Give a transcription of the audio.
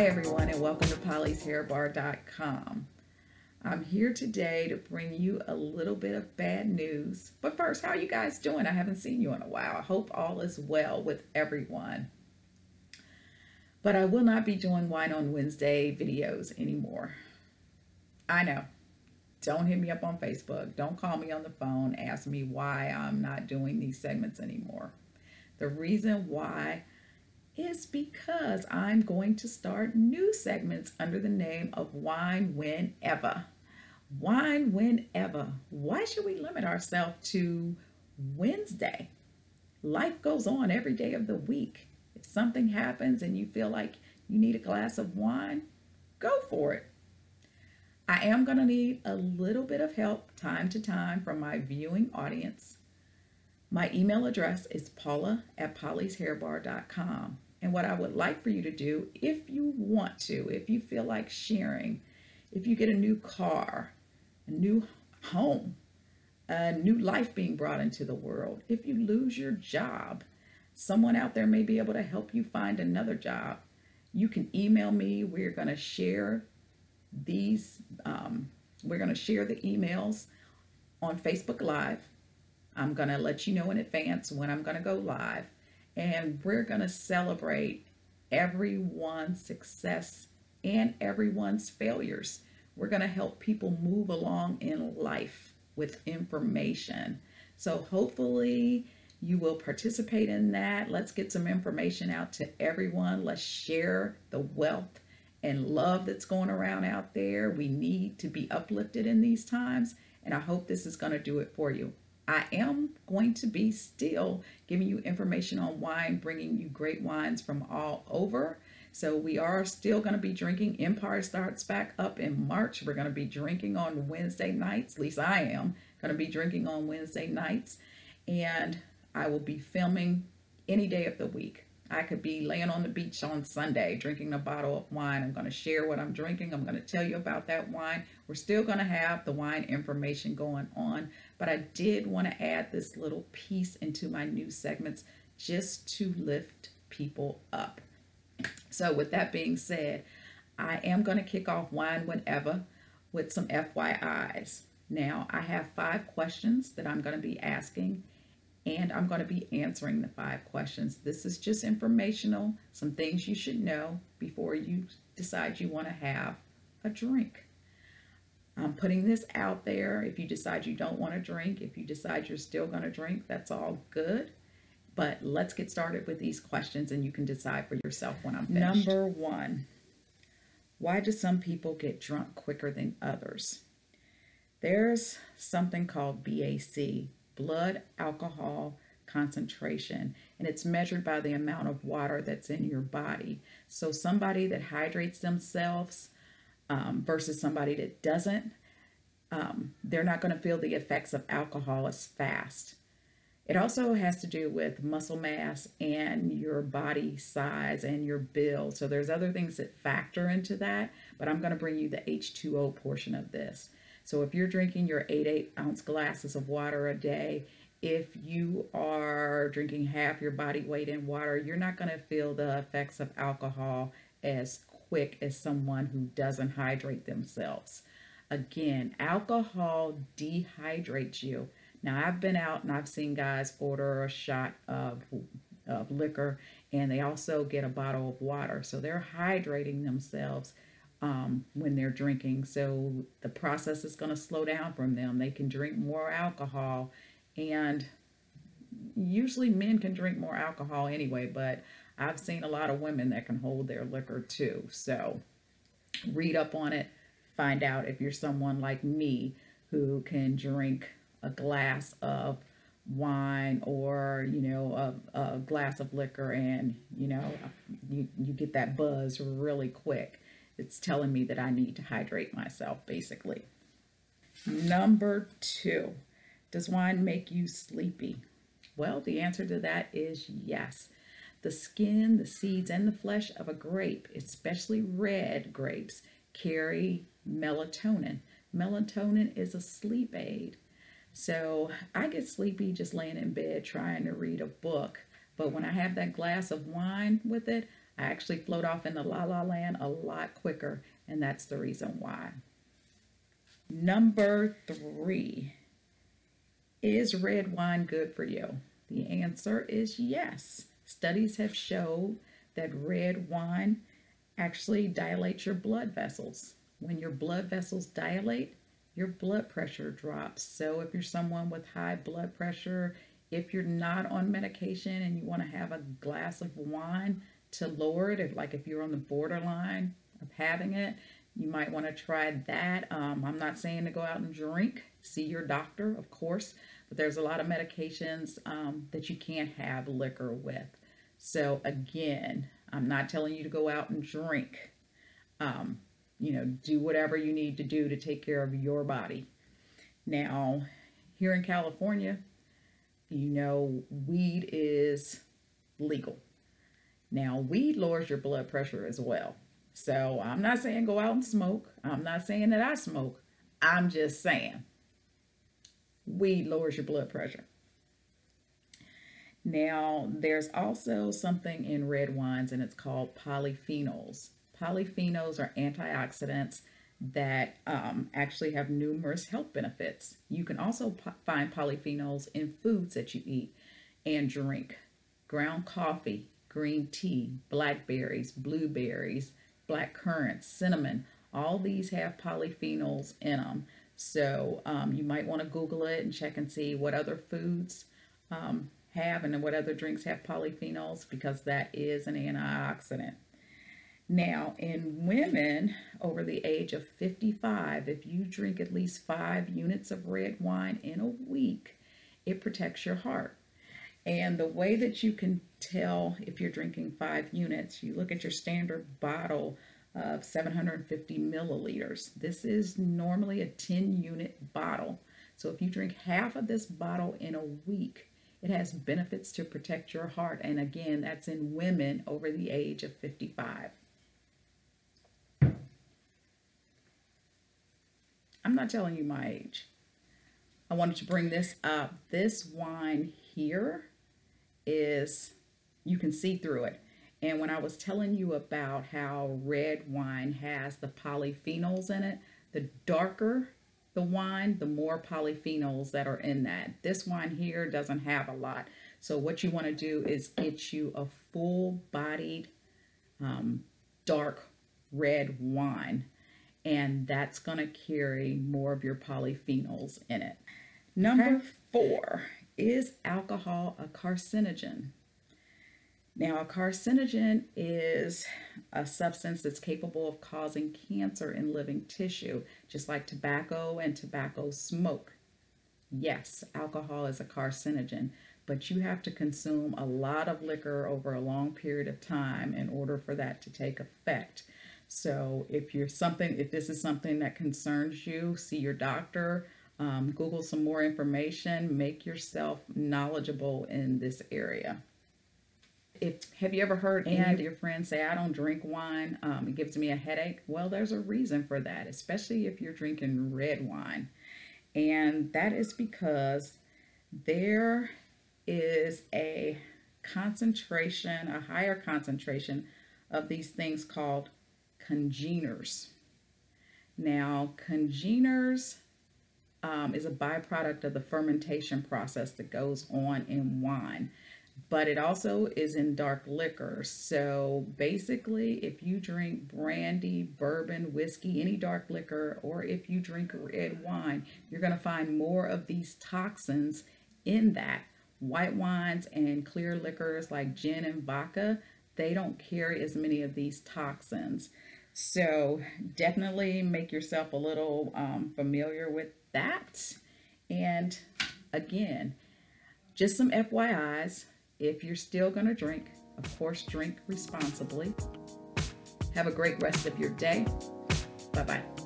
Hi, everyone, and welcome to Polly'sHairBar.com. I'm here today to bring you a little bit of bad news. But first, how are you guys doing? I haven't seen you in a while. I hope all is well with everyone. But I will not be doing Wine on Wednesday videos anymore. I know. Don't hit me up on Facebook. Don't call me on the phone. Ask me why I'm not doing these segments anymore. The reason why is because I'm going to start new segments under the name of Wine Whenever. Wine Whenever. Why should we limit ourselves to Wednesday? Life goes on every day of the week. If something happens and you feel like you need a glass of wine, go for it. I am going to need a little bit of help time to time from my viewing audience. My email address is paula at pollyshairbar.com. And what I would like for you to do, if you want to, if you feel like sharing, if you get a new car, a new home, a new life being brought into the world, if you lose your job, someone out there may be able to help you find another job. You can email me. We're going to share these, um, we're going to share the emails on Facebook Live. I'm going to let you know in advance when I'm going to go live. And we're going to celebrate everyone's success and everyone's failures. We're going to help people move along in life with information. So hopefully you will participate in that. Let's get some information out to everyone. Let's share the wealth and love that's going around out there. We need to be uplifted in these times, and I hope this is going to do it for you. I am going to be still giving you information on wine, bringing you great wines from all over. So we are still going to be drinking. Empire starts back up in March. We're going to be drinking on Wednesday nights. At least I am going to be drinking on Wednesday nights. And I will be filming any day of the week. I could be laying on the beach on Sunday drinking a bottle of wine. I'm going to share what I'm drinking. I'm going to tell you about that wine. We're still going to have the wine information going on, but I did want to add this little piece into my new segments just to lift people up. So, with that being said, I am going to kick off Wine Whenever with some FYIs. Now, I have five questions that I'm going to be asking and I'm going to be answering the five questions. This is just informational, some things you should know before you decide you want to have a drink. I'm putting this out there. If you decide you don't want to drink, if you decide you're still going to drink, that's all good. But let's get started with these questions and you can decide for yourself when I'm finished. Number one, why do some people get drunk quicker than others? There's something called BAC, blood alcohol concentration and it's measured by the amount of water that's in your body. So somebody that hydrates themselves um, versus somebody that doesn't, um, they're not going to feel the effects of alcohol as fast. It also has to do with muscle mass and your body size and your build. So there's other things that factor into that, but I'm going to bring you the H2O portion of this. So if you're drinking your eight, eight ounce glasses of water a day, if you are drinking half your body weight in water, you're not going to feel the effects of alcohol as quick as someone who doesn't hydrate themselves. Again, alcohol dehydrates you. Now, I've been out and I've seen guys order a shot of, of liquor and they also get a bottle of water. So they're hydrating themselves um, when they're drinking. So the process is going to slow down from them. They can drink more alcohol, and usually men can drink more alcohol anyway, but I've seen a lot of women that can hold their liquor too. So read up on it, find out if you're someone like me who can drink a glass of wine or you know a, a glass of liquor and you know you, you get that buzz really quick it's telling me that I need to hydrate myself, basically. Number two, does wine make you sleepy? Well, the answer to that is yes. The skin, the seeds, and the flesh of a grape, especially red grapes, carry melatonin. Melatonin is a sleep aid. So I get sleepy just laying in bed trying to read a book. But when I have that glass of wine with it, I actually float off into la la land a lot quicker, and that's the reason why. Number three, is red wine good for you? The answer is yes. Studies have showed that red wine actually dilates your blood vessels. When your blood vessels dilate, your blood pressure drops. So if you're someone with high blood pressure, if you're not on medication and you want to have a glass of wine to lower it, if, like if you're on the borderline of having it, you might want to try that. Um, I'm not saying to go out and drink. See your doctor, of course, but there's a lot of medications um, that you can't have liquor with. So again, I'm not telling you to go out and drink. Um, you know, do whatever you need to do to take care of your body. Now, here in California, you know, weed is legal. Now, weed lowers your blood pressure as well. So I'm not saying go out and smoke. I'm not saying that I smoke. I'm just saying weed lowers your blood pressure. Now, there's also something in red wines and it's called polyphenols. Polyphenols are antioxidants that um, actually have numerous health benefits. You can also po find polyphenols in foods that you eat and drink. Ground coffee, green tea, blackberries, blueberries, black currants, cinnamon, all these have polyphenols in them. So um, you might want to Google it and check and see what other foods um, have and what other drinks have polyphenols because that is an antioxidant. Now, in women over the age of 55, if you drink at least five units of red wine in a week, it protects your heart. And the way that you can tell if you're drinking five units, you look at your standard bottle of 750 milliliters. This is normally a 10 unit bottle. So if you drink half of this bottle in a week, it has benefits to protect your heart. And again, that's in women over the age of 55. I'm not telling you my age. I wanted to bring this up. This wine here is, you can see through it. And when I was telling you about how red wine has the polyphenols in it, the darker the wine, the more polyphenols that are in that. This wine here doesn't have a lot. So what you want to do is get you a full-bodied um, dark red wine and that's going to carry more of your polyphenols in it. Number four, is alcohol a carcinogen? Now, a carcinogen is a substance that's capable of causing cancer in living tissue, just like tobacco and tobacco smoke. Yes, alcohol is a carcinogen, but you have to consume a lot of liquor over a long period of time in order for that to take effect. So if you're something, if this is something that concerns you, see your doctor, um, Google some more information, make yourself knowledgeable in this area. If have you ever heard and your friends say, I don't drink wine, um, it gives me a headache? Well, there's a reason for that, especially if you're drinking red wine. And that is because there is a concentration, a higher concentration of these things called congeners. Now, congeners um, is a byproduct of the fermentation process that goes on in wine, but it also is in dark liquor. So basically, if you drink brandy, bourbon, whiskey, any dark liquor, or if you drink red wine, you're going to find more of these toxins in that. White wines and clear liquors like gin and vodka, they don't carry as many of these toxins. So definitely make yourself a little um, familiar with that. And again, just some FYIs, if you're still going to drink, of course, drink responsibly. Have a great rest of your day. Bye-bye.